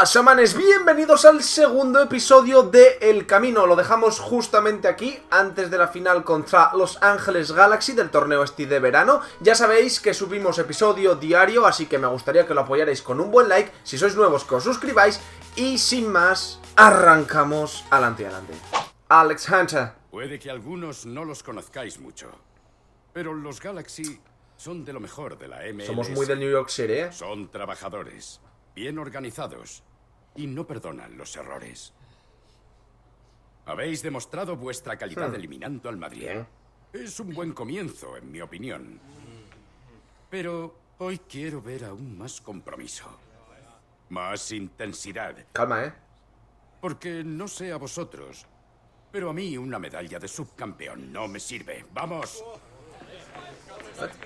pasa, manes? Bienvenidos al segundo episodio de El Camino. Lo dejamos justamente aquí, antes de la final contra Los Ángeles Galaxy del torneo este de verano. Ya sabéis que subimos episodio diario, así que me gustaría que lo apoyarais con un buen like. Si sois nuevos, que os suscribáis. Y sin más, arrancamos adelante, adelante. Alex Hunter. Puede que algunos no los conozcáis mucho, pero los Galaxy son de lo mejor de la MLS. Somos muy del New York City, ¿eh? Son trabajadores, bien organizados y no perdonan los errores. Habéis demostrado vuestra calidad Hmm. eliminando al Madrid. Es un buen comienzo, en mi opinión. Pero hoy quiero ver aún más compromiso. Más intensidad. Calma, ¿eh? Porque no sé a vosotros, pero a mí una medalla de subcampeón no me sirve. ¡Vamos!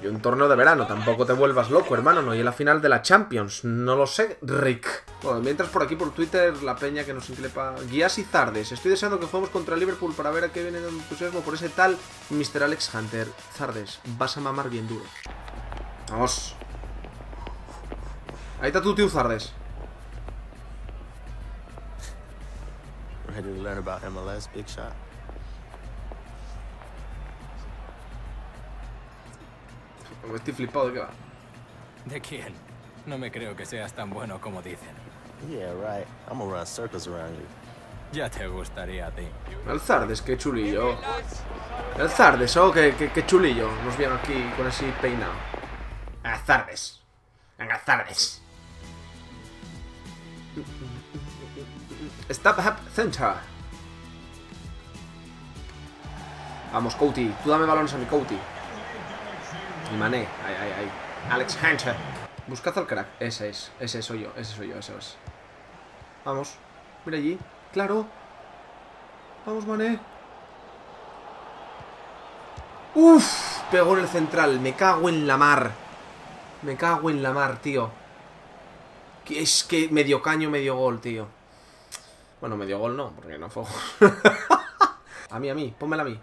Y un torneo de verano, tampoco te vuelvas loco, hermano, no. Y en la final de la Champions, no lo sé, Rick. Bueno, mientras por aquí por Twitter, la peña que nos inclepa. Guías y Zardes. Estoy deseando que juguemos contra Liverpool para ver a qué viene de entusiasmo por ese tal Mr. Alex Hunter. Zardes, vas a mamar bien duro. Vamos. Ahí está tu tío Zardes. Ready to learn about MLS, big shot. Estoy flipado de qué va. ¿De quién? No me creo que seas tan bueno como dicen. Yeah, right. I'm gonna run circles around you. Ya te gustaría a ti. El Zardes, qué chulillo. El Zardes, oh, qué, qué, qué chulillo. Nos viene aquí con ese peinado. A Zardes. Venga, Zardes. Stop Hub Center. Vamos, Couty. Tú dame balones a mi Couty. Y Mané. Ahí, ahí, ahí. Alex Hunter. Buscad al crack. Ese es. Ese soy yo. Ese soy yo. Ese es. Vamos. Mira allí. Claro. Vamos, Mané. Uf, pegó en el central. Me cago en la mar. Me cago en la mar, tío. Es que medio caño, medio gol, tío. Bueno, medio gol no, porque no fue a mí, a mí, pónmela a mí.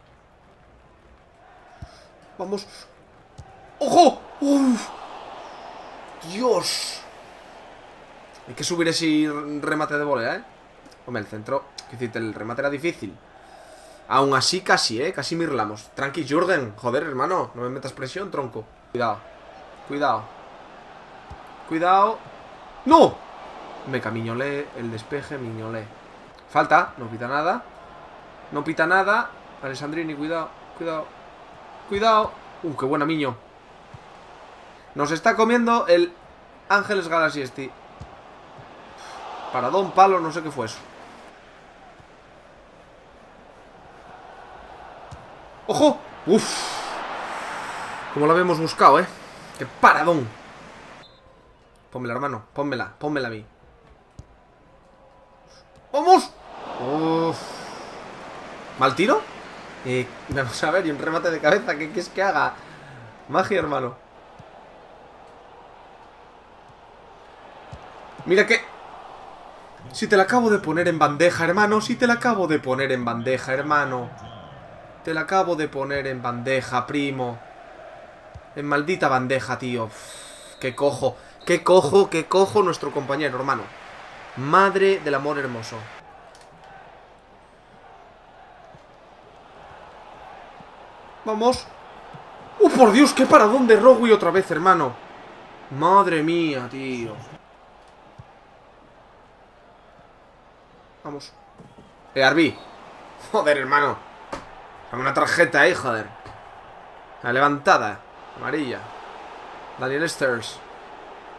Vamos. ¡Ojo! ¡Uf! ¡Dios! Hay que subir ese remate de volea, ¿eh? Hombre, el centro... El remate era difícil. Aún así, casi, ¿eh? Casi mirlamos. Tranqui, Jürgen. Joder, hermano. No me metas presión, tronco. Cuidado. Cuidado. Cuidado. ¡No! Me camiñolé el despeje, miñolé. Falta. No pita nada. No pita nada. Alessandrini, cuidado. Cuidado. Cuidado. Uh, qué buena, miño. Nos está comiendo el Ángeles este. Paradón, palo, no sé qué fue eso. ¡Ojo! ¡Uf! Como lo habíamos buscado, ¿eh? ¡Qué paradón! Pónmela, hermano. Pónmela. Pónmela a mí. ¡Vamos! ¡Uf! ¿Mal tiro? Eh, vamos a ver, y un remate de cabeza. ¿Qué quieres que haga? Magia, hermano. Mira que... Si te la acabo de poner en bandeja, hermano. Si te la acabo de poner en bandeja, hermano. Te la acabo de poner en bandeja, primo. En maldita bandeja, tío. Uf, qué cojo. Qué cojo, qué cojo nuestro compañero, hermano. Madre del amor hermoso. Vamos. ¡Uh, por Dios! ¡Qué paradón de Rogui otra vez, hermano! Madre mía, tío. Vamos. Eh, Arby. Joder, hermano. Dame una tarjeta ahí, joder. La levantada. Amarilla. Daniel Sters.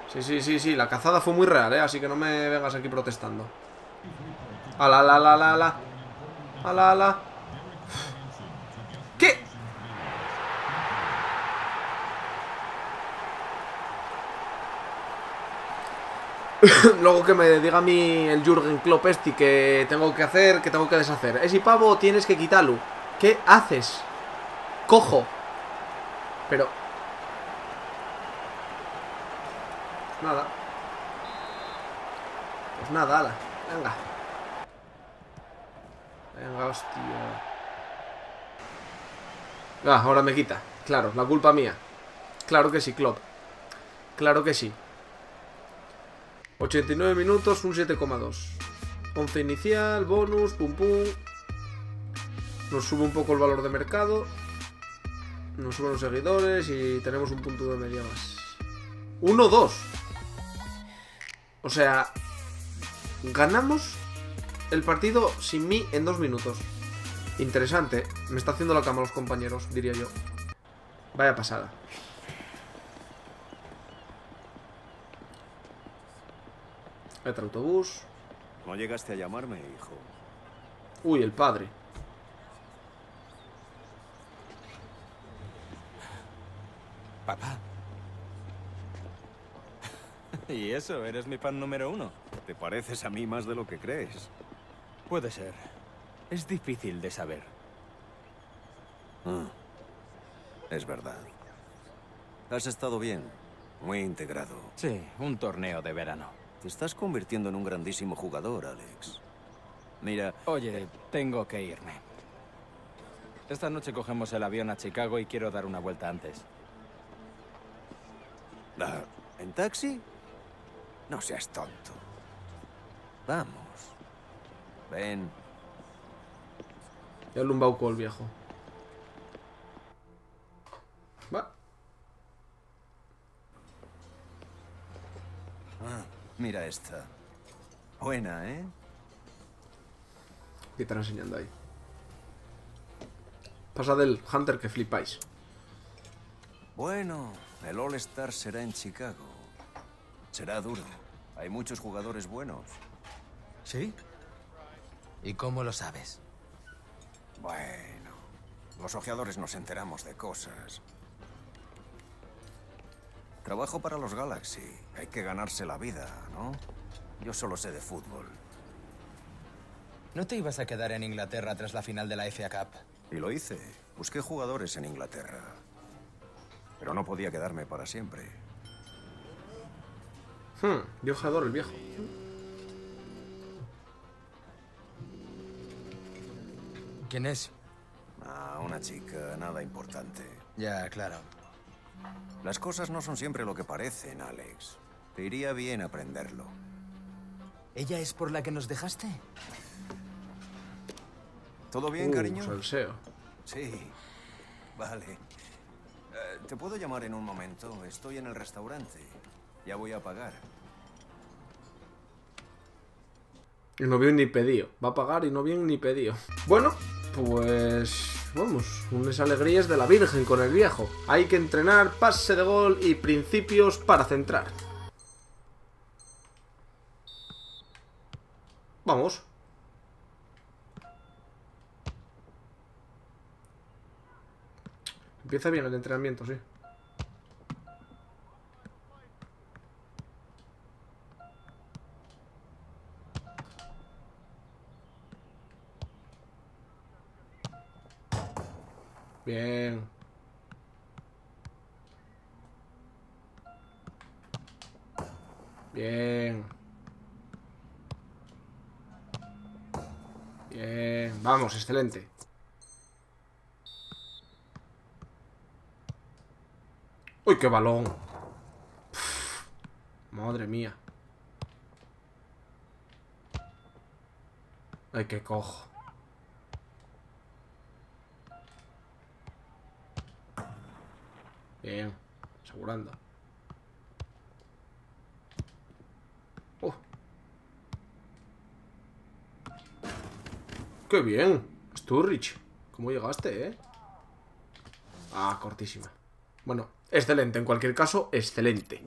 Sí, sí, sí, sí. La cazada fue muy real, ¿eh? Así que no me vengas aquí protestando. Ala, ala, ala, ala, ala. Ala, ala. Luego que me diga a mí el Jürgen Klopp este que tengo que hacer, que tengo que deshacer. Ese pavo tienes que quitarlo. ¿Qué haces? Cojo. Pero... Nada. Pues nada, ala. Venga. Venga, hostia. Ah, ahora me quita. Claro, la culpa mía. Claro que sí, Klopp. Claro que sí. 89 minutos, un 7,2. 11 inicial, bonus, pum pum. Nos sube un poco el valor de mercado. Nos suben los seguidores y tenemos un punto de media más. 1-2. O sea, ganamos el partido sin mí en dos minutos. Interesante. Me está haciendo la cama los compañeros, diría yo. Vaya pasada. Otro autobús. No llegaste a llamarme, hijo. Uy, el padre. Papá. ¿Y eso? ¿Eres mi fan número uno? Te pareces a mí más de lo que crees. Puede ser. Es difícil de saber. Ah, es verdad. Has estado bien. Muy integrado. Sí, un torneo de verano. Te estás convirtiendo en un grandísimo jugador, Alex. Mira, Oye, tengo que irme. Esta noche cogemos el avión a Chicago y quiero dar una vuelta antes. la- ¿en taxi? No seas tonto. Vamos. Ven. Ya un el viejo. Va. Ah, mira esta. Buena, ¿eh? ¿Qué están enseñando ahí? Pasa del Hunter que flipáis. Bueno, el All-Star será en Chicago. Será duro. Hay muchos jugadores buenos. ¿Sí? ¿Y cómo lo sabes? Bueno, los ojeadores nos enteramos de cosas. Trabajo para los Galaxy. Hay que ganarse la vida, ¿no? Yo solo sé de fútbol. ¿No te ibas a quedar en Inglaterra tras la final de la FA Cup? Y lo hice. Busqué jugadores en Inglaterra. Pero no podía quedarme para siempre. Hmm, jugador el viejo. ¿Quién es? Ah, una chica, nada importante. Ya, claro. Las cosas no son siempre lo que parecen, Alex. Te iría bien aprenderlo. ¿Ella es por la que nos dejaste? ¿Todo bien, Uh, cariño? salseo. Sí. Vale. Eh, ¿Te puedo llamar en un momento? Estoy en el restaurante. Ya voy a pagar. Y no bien ni pedido. Va a pagar y no bien ni pedido. Bueno, pues vamos. Unas alegrías de la Virgen con el viejo. Hay que entrenar pase de gol y principios para centrar. Vamos. Empieza bien el entrenamiento, sí. Bien. Bien. Bien. Vamos, excelente. ¡Uy, qué balón! Madre mía. ¡Ay, qué cojo! Bien, asegurando. Oh. ¡Qué bien! Sturridge. ¿Cómo llegaste, eh? Ah, cortísima. Bueno, excelente. En cualquier caso, excelente.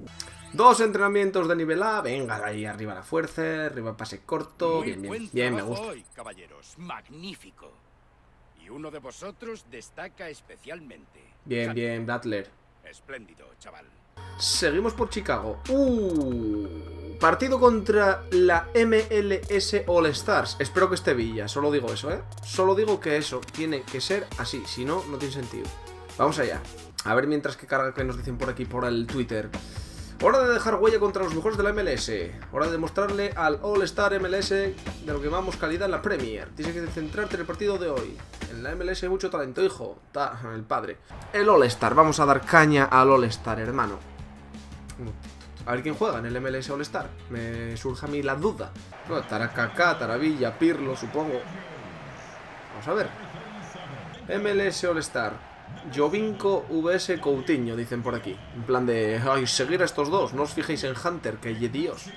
Dos entrenamientos de nivel A. Venga, ahí arriba la fuerza. Arriba pase corto. Muy Bien, bien. Bien, me gusta. hoy, caballeros. Magnífico. Y uno de vosotros destaca especialmente. Bien, bien, Butler. Espléndido, chaval. Seguimos por Chicago. Uh, partido contra la MLS All Stars. Espero que esté Villa, solo digo eso, ¿eh? Solo digo que eso tiene que ser así, si no, no tiene sentido. Vamos allá. A ver mientras que carga que nos dicen por aquí por el Twitter. Hora de dejar huella contra los mejores de la MLS. Hora de demostrarle al All Star MLS de lo que llamamos calidad en la Premier. Tienes que centrarte en el partido de hoy. En la MLS hay mucho talento, hijo. Ta, el padre. El All Star. Vamos a dar caña al All Star, hermano. A ver quién juega en el MLS All-Star. Me surge a mí la duda. No, estará Kaká, Taravilla, Pirlo, supongo. Vamos a ver. MLS All-Star. Jovinko vs Coutinho, dicen por aquí. En plan de, seguir a estos dos. No os fijéis en Hunter, que Dios.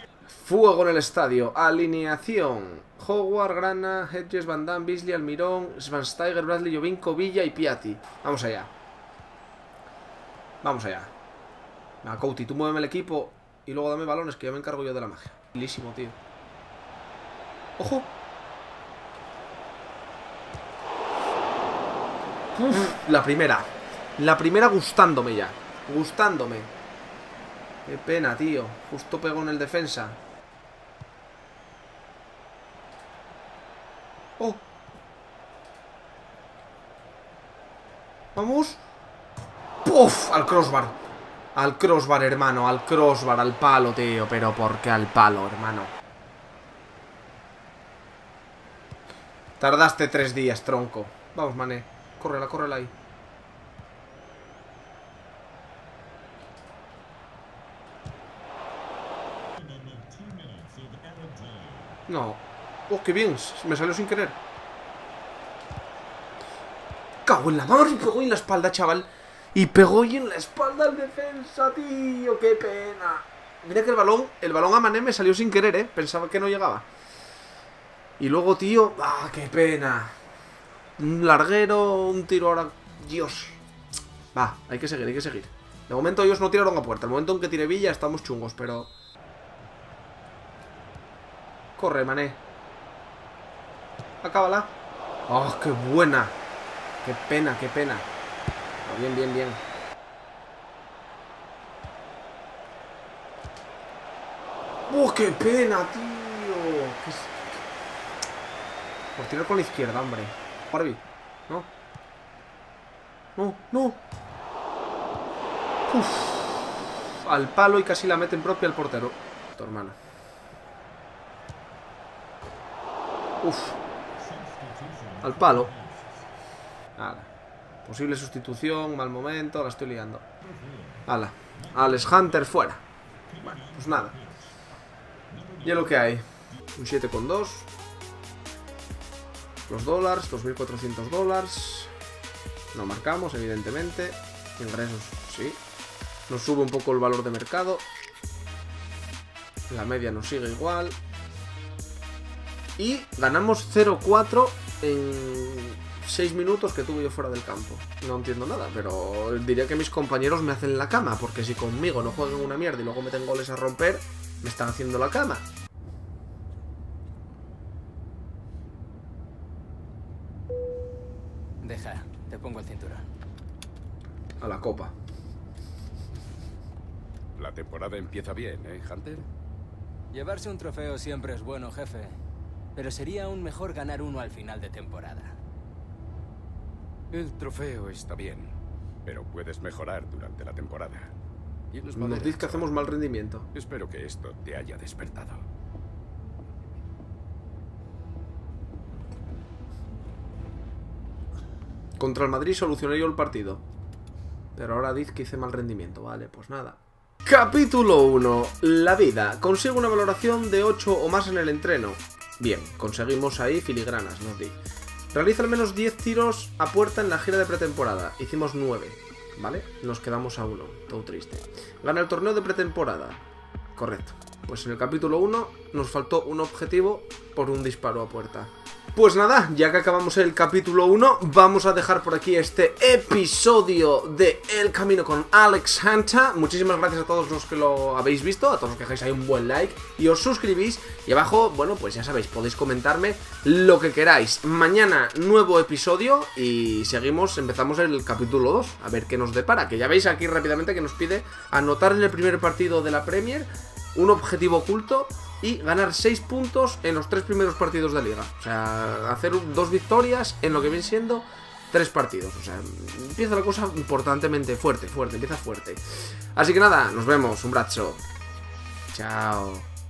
Fuego en el estadio. Alineación. Howard, Grana, Hedges, Van Damme, Beasley, Almirón, Svansteiger, Bradley, Jovinko, Villa y Piatti. Vamos allá. Vamos allá. Venga, Couti, tú muéveme el equipo y luego dame balones que ya me encargo yo de la magia. Tío. ¡Ojo! La primera. La primera gustándome ya. Gustándome. Qué pena, tío. Justo pegó en el defensa. ¡Oh! ¡Vamos! ¡Puf! Al crossbar. Al crossbar, hermano. Al crossbar, al palo, tío. Pero ¿por qué al palo, hermano? Tardaste tres días, tronco. Vamos, mané. Córrela, córrela ahí. No. Oh, qué bien. Me salió sin querer. Cago en la mano y pegó en la espalda, chaval. Y pegó y en la espalda al defensa, tío. Qué pena. Mira que el balón, el balón a Mané me salió sin querer, eh. Pensaba que no llegaba. Y luego, tío, ah, qué pena. Un larguero, un tiro ahora. Dios. Va, hay que seguir, hay que seguir. De momento ellos no tiraron a puerta. El momento en que tire Villa estamos chungos, pero... Corre, mané. Acábala. ¡Oh, qué buena! ¡Qué pena, qué pena! Oh, bien, bien, bien. ¡Oh, qué pena, tío! ¿Qué Por tirar con la izquierda, hombre. Barbie. No. No, no. Uf. Al palo y casi la meten propia el portero. Tu hermano. Uf. Al palo. Nada. Posible sustitución, mal momento, la estoy liando. Hala. Alex Hunter fuera. Pues nada. Y es lo que hay. Un 7,2. Los dólares, 2.400 dólares. No marcamos, evidentemente. Ingresos, sí. Nos sube un poco el valor de mercado. La media nos sigue igual. Y ganamos 0-4 en 6 minutos que tuve yo fuera del campo. No entiendo nada, pero diría que mis compañeros me hacen la cama, porque si conmigo no juegan una mierda y luego meten goles a romper, me están haciendo la cama. Deja, te pongo el cinturón. A la copa. La temporada empieza bien, ¿eh, Hunter? Llevarse un trofeo siempre es bueno, jefe. Pero sería aún mejor ganar uno al final de temporada. El trofeo está bien, pero puedes mejorar durante la temporada. Nos madera, dice que hacemos mal rendimiento. Espero que esto te haya despertado. Contra el Madrid solucioné yo el partido. Pero ahora dice que hice mal rendimiento. Vale, pues nada. Capítulo 1. La vida. Consigo una valoración de 8 o más en el entreno. Bien, conseguimos ahí filigranas, nos dice. Realiza al menos 10 tiros a puerta en la gira de pretemporada. Hicimos 9. ¿Vale? Nos quedamos a 1. Todo triste. Gana el torneo de pretemporada. Correcto. Pues en el capítulo 1 nos faltó un objetivo por un disparo a puerta. Pues nada, ya que acabamos el capítulo 1, vamos a dejar por aquí este episodio de El Camino con Alex Hunter. Muchísimas gracias a todos los que lo habéis visto, a todos los que dejáis ahí un buen like y os suscribís. Y abajo, bueno, pues ya sabéis, podéis comentarme lo que queráis. Mañana nuevo episodio y seguimos, empezamos el capítulo 2, a ver qué nos depara. Que ya veis aquí rápidamente que nos pide anotar en el primer partido de la Premier un objetivo oculto y ganar 6 puntos en los tres primeros partidos de liga. O sea, hacer dos victorias en lo que viene siendo tres partidos. O sea, empieza la cosa importantemente fuerte, fuerte, empieza fuerte. Así que nada, nos vemos, un brazo. Chao.